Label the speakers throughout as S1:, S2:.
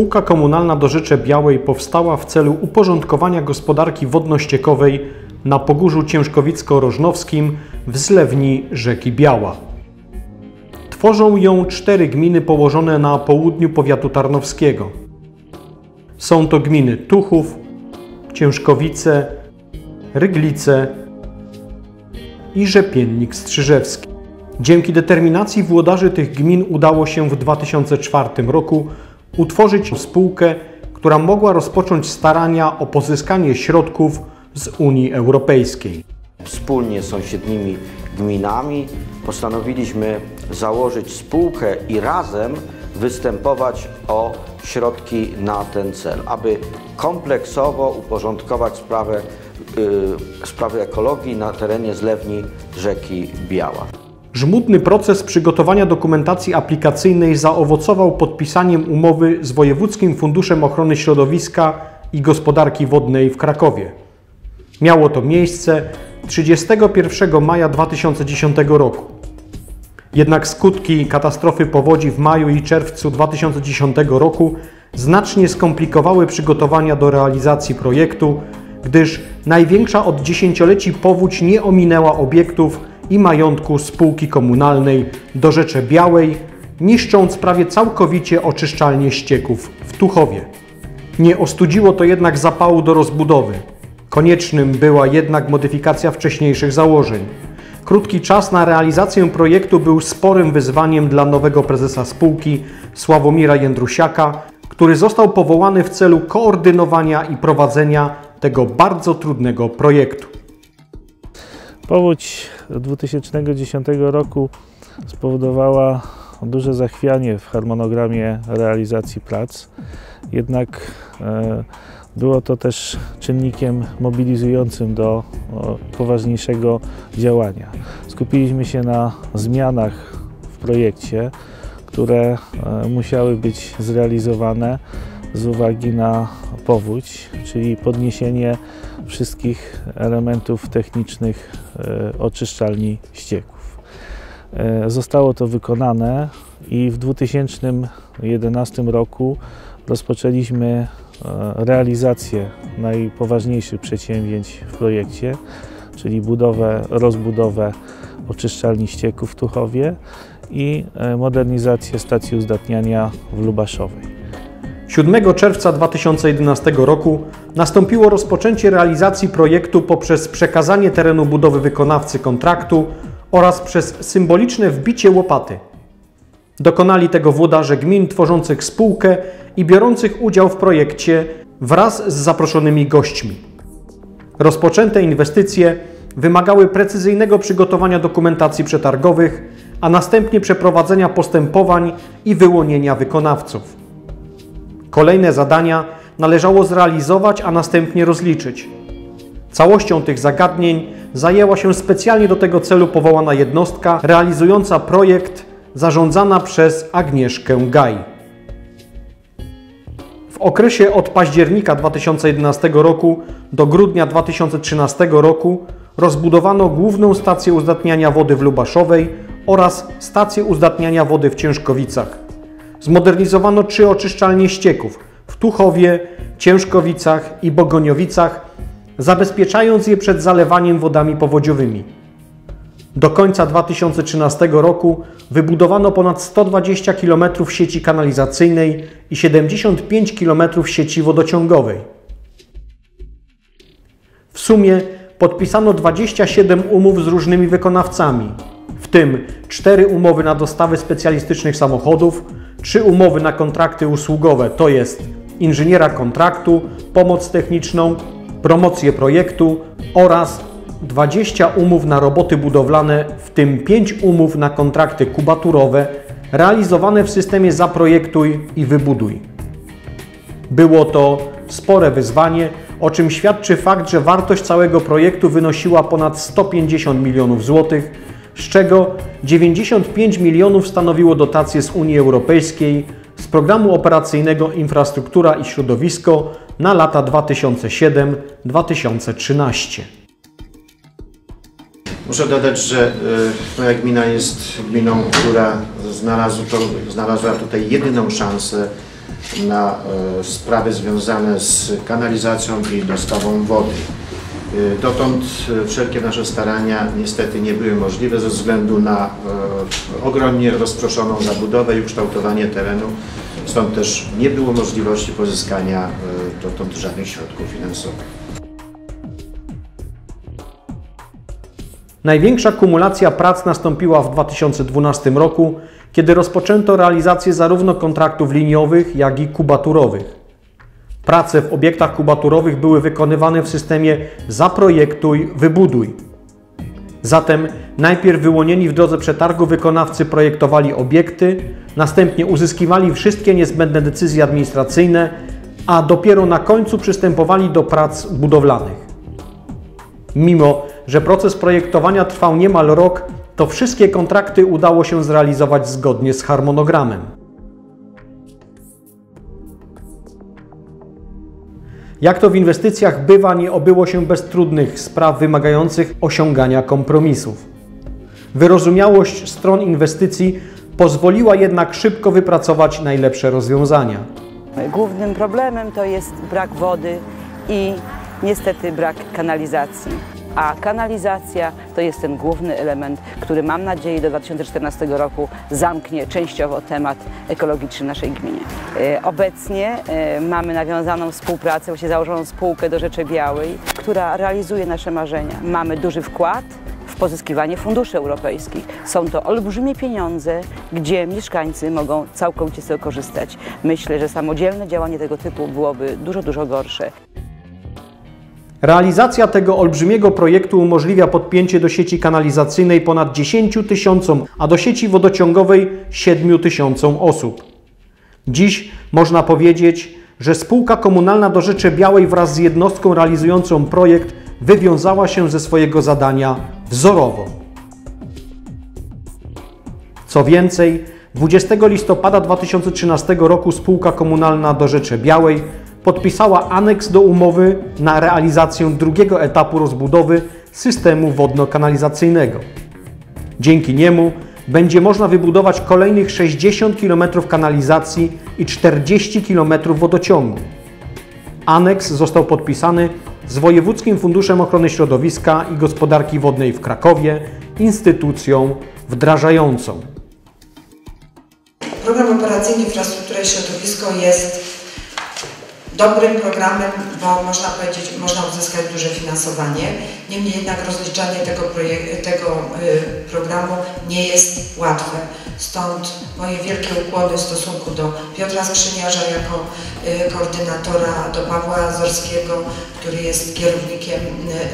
S1: Spółka komunalna Dorzecze Białej powstała w celu uporządkowania gospodarki wodno-ściekowej na Pogórzu Ciężkowicko-Rożnowskim w zlewni rzeki Biała. Tworzą ją cztery gminy położone na południu powiatu tarnowskiego. Są to gminy Tuchów, Ciężkowice, Ryglice i Rzepiennik Strzyżewski. Dzięki determinacji włodarzy tych gmin udało się w 2004 roku utworzyć spółkę, która mogła rozpocząć starania o pozyskanie środków z Unii Europejskiej.
S2: Wspólnie z sąsiednimi gminami postanowiliśmy założyć spółkę i razem występować o środki na ten cel, aby kompleksowo uporządkować sprawę, yy, sprawę ekologii na terenie zlewni rzeki Biała.
S1: Żmudny proces przygotowania dokumentacji aplikacyjnej zaowocował podpisaniem umowy z Wojewódzkim Funduszem Ochrony Środowiska i Gospodarki Wodnej w Krakowie. Miało to miejsce 31 maja 2010 roku. Jednak skutki katastrofy powodzi w maju i czerwcu 2010 roku znacznie skomplikowały przygotowania do realizacji projektu, gdyż największa od dziesięcioleci powódź nie ominęła obiektów i majątku spółki komunalnej do Rzeczy Białej, niszcząc prawie całkowicie oczyszczalnię ścieków w Tuchowie. Nie ostudziło to jednak zapału do rozbudowy. Koniecznym była jednak modyfikacja wcześniejszych założeń. Krótki czas na realizację projektu był sporym wyzwaniem dla nowego prezesa spółki Sławomira Jędrusiaka, który został powołany w celu koordynowania i prowadzenia tego bardzo trudnego projektu.
S3: Powódź 2010 roku spowodowała duże zachwianie w harmonogramie realizacji prac. Jednak e, było to też czynnikiem mobilizującym do poważniejszego działania. Skupiliśmy się na zmianach w projekcie, które e, musiały być zrealizowane z uwagi na powódź, czyli podniesienie wszystkich elementów technicznych e, oczyszczalni ścieków. E, zostało to wykonane i w 2011 roku rozpoczęliśmy e, realizację najpoważniejszych przedsięwzięć w projekcie, czyli budowę, rozbudowę oczyszczalni ścieków w Tuchowie i modernizację stacji uzdatniania w Lubaszowej.
S1: 7 czerwca 2011 roku nastąpiło rozpoczęcie realizacji projektu poprzez przekazanie terenu budowy wykonawcy kontraktu oraz przez symboliczne wbicie łopaty. Dokonali tego włodarze gmin tworzących spółkę i biorących udział w projekcie wraz z zaproszonymi gośćmi. Rozpoczęte inwestycje wymagały precyzyjnego przygotowania dokumentacji przetargowych, a następnie przeprowadzenia postępowań i wyłonienia wykonawców. Kolejne zadania należało zrealizować, a następnie rozliczyć. Całością tych zagadnień zajęła się specjalnie do tego celu powołana jednostka realizująca projekt zarządzana przez Agnieszkę Gaj. W okresie od października 2011 roku do grudnia 2013 roku rozbudowano główną stację uzdatniania wody w Lubaszowej oraz stację uzdatniania wody w Ciężkowicach. Zmodernizowano trzy oczyszczalnie ścieków w Tuchowie, Ciężkowicach i Bogoniowicach, zabezpieczając je przed zalewaniem wodami powodziowymi. Do końca 2013 roku wybudowano ponad 120 km sieci kanalizacyjnej i 75 km sieci wodociągowej. W sumie podpisano 27 umów z różnymi wykonawcami, w tym 4 umowy na dostawy specjalistycznych samochodów, Trzy umowy na kontrakty usługowe to jest inżyniera kontraktu, pomoc techniczną, promocję projektu oraz 20 umów na roboty budowlane, w tym 5 umów na kontrakty kubaturowe realizowane w systemie Zaprojektuj i Wybuduj. Było to spore wyzwanie, o czym świadczy fakt, że wartość całego projektu wynosiła ponad 150 milionów złotych, z czego 95 milionów stanowiło dotacje z Unii Europejskiej z programu operacyjnego Infrastruktura i Środowisko na lata 2007-2013.
S4: Muszę dodać, że e, moja gmina jest gminą, która znalazła, znalazła tutaj jedyną szansę na e, sprawy związane z kanalizacją i dostawą wody. E, Dotąd e, wszelkie nasze starania niestety nie były możliwe ze względu na e, ogromnie rozproszoną zabudowę i ukształtowanie terenu. Stąd też nie było możliwości pozyskania dotąd żadnych środków finansowych.
S1: Największa kumulacja prac nastąpiła w 2012 roku, kiedy rozpoczęto realizację zarówno kontraktów liniowych, jak i kubaturowych. Prace w obiektach kubaturowych były wykonywane w systemie zaprojektuj, wybuduj. Zatem najpierw wyłonieni w drodze przetargu wykonawcy projektowali obiekty, następnie uzyskiwali wszystkie niezbędne decyzje administracyjne, a dopiero na końcu przystępowali do prac budowlanych. Mimo, że proces projektowania trwał niemal rok, to wszystkie kontrakty udało się zrealizować zgodnie z harmonogramem. Jak to w inwestycjach bywa, nie obyło się bez trudnych spraw wymagających osiągania kompromisów. Wyrozumiałość stron inwestycji pozwoliła jednak szybko wypracować najlepsze rozwiązania.
S5: Głównym problemem to jest brak wody i niestety brak kanalizacji. A kanalizacja to jest ten główny element, który mam nadzieję do 2014 roku zamknie częściowo temat ekologiczny naszej gminie. E, Obecnie e, mamy nawiązaną współpracę, właśnie założoną spółkę do Rzeczy Białej, która realizuje nasze marzenia. Mamy duży wkład w pozyskiwanie funduszy europejskich. Są to olbrzymie pieniądze, gdzie mieszkańcy mogą całkowicie z tego korzystać. Myślę, że samodzielne działanie tego typu byłoby dużo, dużo gorsze.
S1: Realizacja tego olbrzymiego projektu umożliwia podpięcie do sieci kanalizacyjnej ponad 10 tysiącom, a do sieci wodociągowej 7 tysiącom osób. Dziś można powiedzieć, że spółka komunalna do Rzeczy Białej wraz z jednostką realizującą projekt wywiązała się ze swojego zadania wzorowo. Co więcej, 20 listopada 2013 roku spółka komunalna do Rzeczy Białej podpisała aneks do umowy na realizację drugiego etapu rozbudowy systemu wodno-kanalizacyjnego. Dzięki niemu będzie można wybudować kolejnych 60 km kanalizacji i 40 km wodociągu. Aneks został podpisany z Wojewódzkim Funduszem Ochrony Środowiska i Gospodarki Wodnej w Krakowie, instytucją wdrażającą.
S6: Program Operacyjny Infrastruktura i Środowisko jest dobrym programem, bo można powiedzieć, można uzyskać duże finansowanie. Niemniej jednak rozliczanie tego, tego y, programu nie jest łatwe. Stąd moje wielkie ukłony w stosunku do Piotra Skrzyniarza jako y, koordynatora, do Pawła Zorskiego, który jest kierownikiem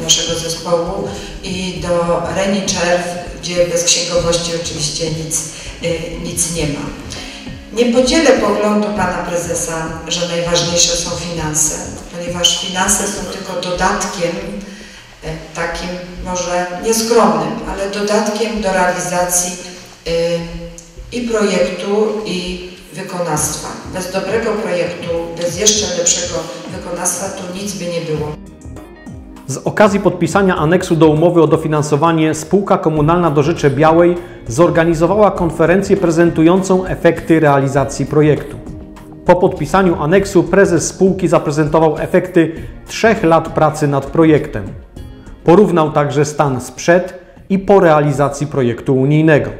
S6: y, naszego zespołu i do Reni Czerw, gdzie bez księgowości oczywiście nic, nic nie ma. Nie podzielę poglądu pana prezesa, że najważniejsze są finanse, ponieważ finanse są tylko dodatkiem, e, takim może nieskromnym, ale dodatkiem do realizacji e, i projektu, i wykonawstwa. Bez dobrego projektu, bez jeszcze lepszego wykonawstwa to nic by nie było.
S1: Z okazji podpisania aneksu do umowy o dofinansowanie spółka komunalna do Rzeczy Białej zorganizowała konferencję prezentującą efekty realizacji projektu. Po podpisaniu aneksu prezes spółki zaprezentował efekty trzech lat pracy nad projektem. Porównał także stan sprzed i po realizacji projektu unijnego.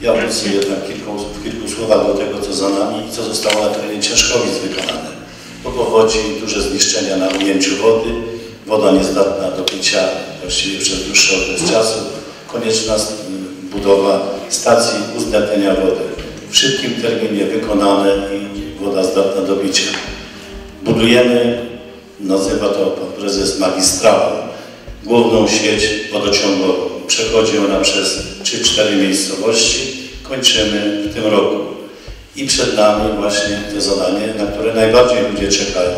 S7: Ja wrócę jednak kilku, w kilku słowach do tego, co za nami i co zostało na terenie Ciężkowic wykonane. Po powodzi duże zniszczenia na ujęciu wody, woda niezdatna do picia właściwie przez dłuższy okres czasu, konieczna budowa stacji uzdatniania wody. W szybkim terminie wykonane i woda zdatna do picia. Budujemy, nazywa to pan prezes magistrałą, główną sieć wodociągową. Przechodzi ona przez 3-4 miejscowości. Kończymy w tym roku. I przed nami właśnie to zadanie, na które najbardziej ludzie czekają.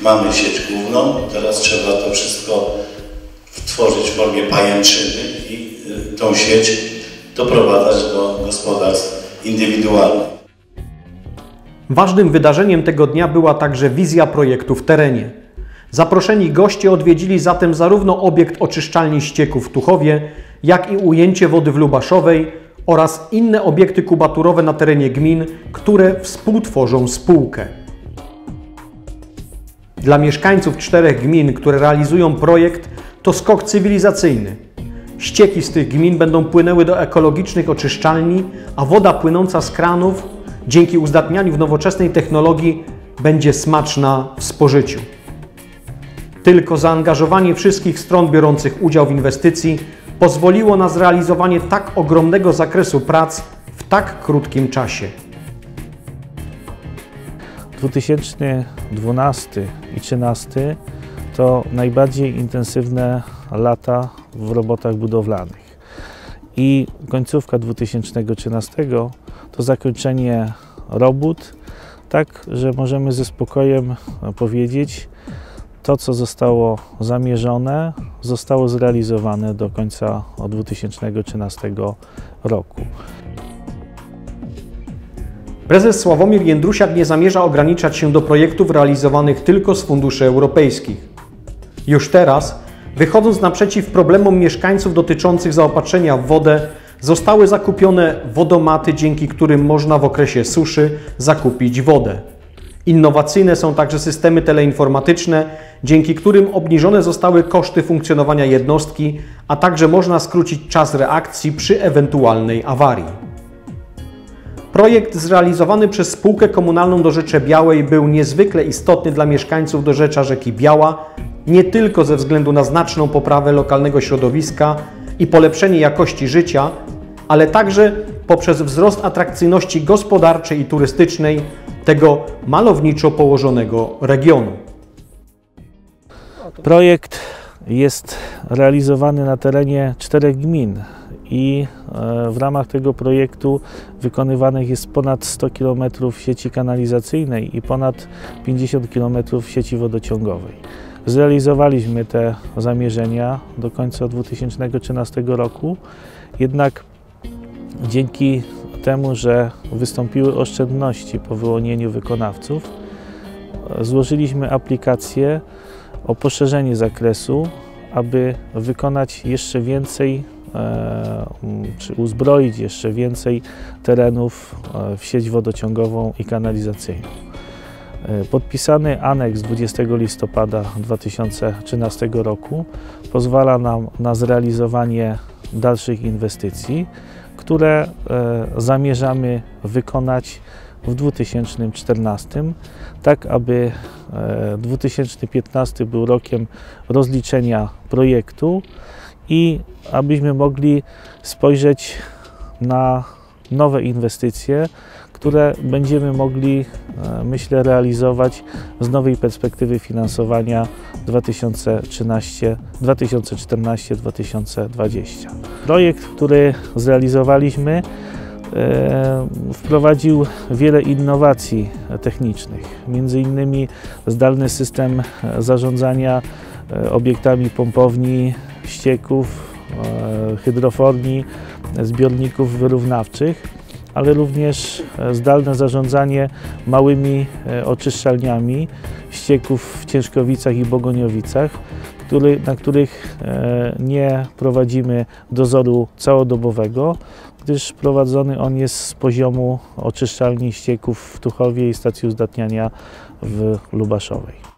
S7: Mamy sieć główną, teraz trzeba to wszystko tworzyć w formie pajęczyny i y, tą sieć doprowadzać do gospodarstw indywidualnych.
S1: Ważnym wydarzeniem tego dnia była także wizja projektu w terenie. Zaproszeni goście odwiedzili zatem zarówno obiekt oczyszczalni ścieków w Tuchowie, jak i ujęcie wody w Lubaszowej oraz inne obiekty kubaturowe na terenie gmin, które współtworzą spółkę. Dla mieszkańców czterech gmin, które realizują projekt, to skok cywilizacyjny. Ścieki z tych gmin będą płynęły do ekologicznych oczyszczalni, a woda płynąca z kranów, dzięki uzdatnianiu w nowoczesnej technologii, będzie smaczna w spożyciu. Tylko zaangażowanie wszystkich stron biorących udział w inwestycji pozwoliło na zrealizowanie tak ogromnego zakresu prac w tak krótkim czasie.
S3: 2012 i 2013 to najbardziej intensywne lata w robotach budowlanych. I końcówka 2013 to zakończenie robót, tak że możemy ze spokojem powiedzieć, to co zostało zamierzone, zostało zrealizowane do końca 2013 roku.
S1: Prezes Sławomir Jędrusiak nie zamierza ograniczać się do projektów realizowanych tylko z funduszy europejskich. Już teraz, wychodząc naprzeciw problemom mieszkańców dotyczących zaopatrzenia w wodę, zostały zakupione wodomaty, dzięki którym można w okresie suszy zakupić wodę. Innowacyjne są także systemy teleinformatyczne, dzięki którym obniżone zostały koszty funkcjonowania jednostki, a także można skrócić czas reakcji przy ewentualnej awarii. Projekt zrealizowany przez spółkę komunalną Dorzecze Białej był niezwykle istotny dla mieszkańców Dorzecza rzeki Biała, nie tylko ze względu na znaczną poprawę lokalnego środowiska i polepszenie jakości życia, ale także poprzez wzrost atrakcyjności gospodarczej i turystycznej tego malowniczo położonego regionu.
S3: Projekt jest realizowany na terenie czterech gmin i e, w ramach tego projektu wykonywanych jest ponad 100 km sieci kanalizacyjnej i ponad 50 km sieci wodociągowej. Zrealizowaliśmy te zamierzenia do końca 2013 roku, jednak dzięki temu, że wystąpiły oszczędności po wyłonieniu wykonawców, złożyliśmy aplikację o poszerzenie zakresu, aby wykonać jeszcze więcej e, czy uzbroić jeszcze więcej terenów e, w sieć wodociągową i kanalizacyjną. E, podpisany aneks 20 listopada 2013 roku pozwala nam na zrealizowanie dalszych inwestycji, które zamierzamy wykonać w 2014, tak aby 2015 był rokiem rozliczenia projektu i abyśmy mogli spojrzeć na nowe inwestycje, które będziemy mogli, e, myślę, realizować z nowej perspektywy finansowania 2014-2020. Projekt, który zrealizowaliśmy, e, wprowadził wiele innowacji technicznych, między innymi zdalny system zarządzania e, obiektami pompowni ścieków, hydroforni, zbiorników wyrównawczych ale również e, zdalne zarządzanie małymi e, oczyszczalniami ścieków w Ciężkowicach i Bogoniowicach, który, na których e, nie prowadzimy dozoru całodobowego, gdyż prowadzony on jest z poziomu oczyszczalni ścieków w Tuchowie i stacji uzdatniania w Lubaszowej.